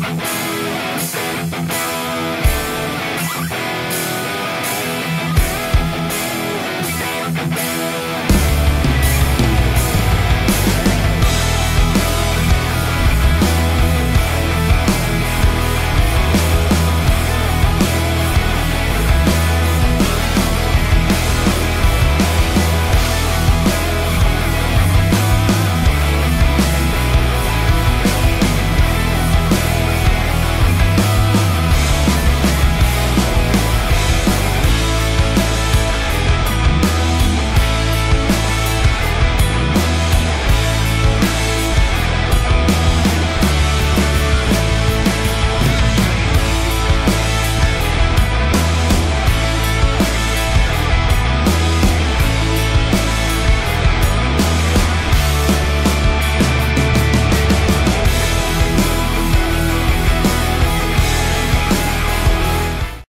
Bye.